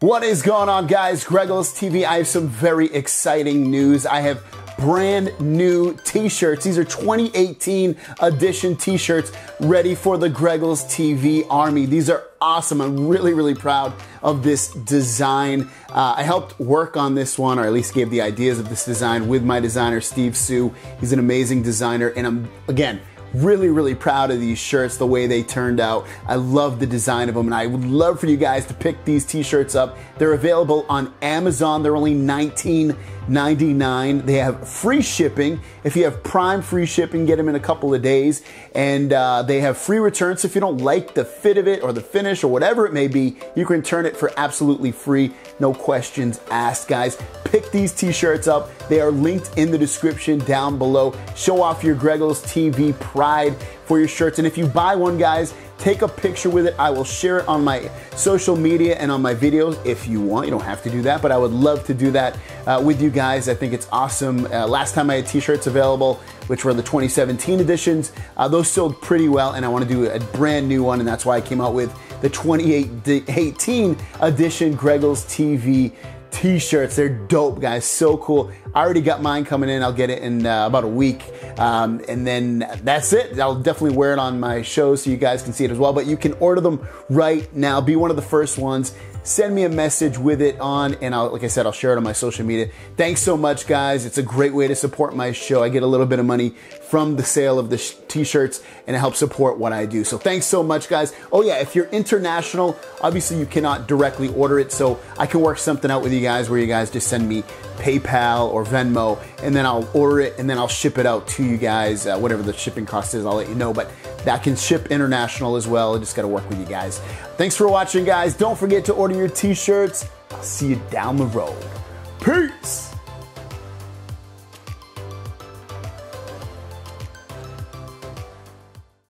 What is going on, guys? Greggles TV. I have some very exciting news. I have brand new t-shirts. These are 2018 edition t-shirts ready for the Greggles TV army. These are awesome. I'm really, really proud of this design. Uh, I helped work on this one, or at least gave the ideas of this design with my designer, Steve Sue. He's an amazing designer, and I'm, again, really, really proud of these shirts, the way they turned out. I love the design of them, and I would love for you guys to pick these t-shirts up. They're available on Amazon. They're only 19 99 They have free shipping. If you have Prime free shipping, get them in a couple of days. And uh, they have free returns. So if you don't like the fit of it or the finish or whatever it may be, you can return it for absolutely free. No questions asked, guys. Pick these t-shirts up. They are linked in the description down below. Show off your Greggles TV pride for your shirts. And if you buy one, guys, take a picture with it. I will share it on my social media and on my videos if you want. You don't have to do that, but I would love to do that uh, with you guys. I think it's awesome. Uh, last time I had t-shirts available, which were the 2017 editions, uh, those sold pretty well, and I want to do a brand new one, and that's why I came out with the 2018 edition Greggles TV t-shirts. They're dope, guys. So cool. I already got mine coming in. I'll get it in uh, about a week. Um, and then that's it. I'll definitely wear it on my show so you guys can see it as well. But you can order them right now. Be one of the first ones send me a message with it on, and I'll, like I said, I'll share it on my social media. Thanks so much, guys. It's a great way to support my show. I get a little bit of money from the sale of the sh- t-shirts, and it helps support what I do. So thanks so much, guys. Oh yeah, if you're international, obviously you cannot directly order it, so I can work something out with you guys where you guys just send me PayPal or Venmo, and then I'll order it, and then I'll ship it out to you guys. Uh, whatever the shipping cost is, I'll let you know. But that can ship international as well. I just got to work with you guys. Thanks for watching, guys. Don't forget to order your t-shirts. I'll see you down the road. Peace.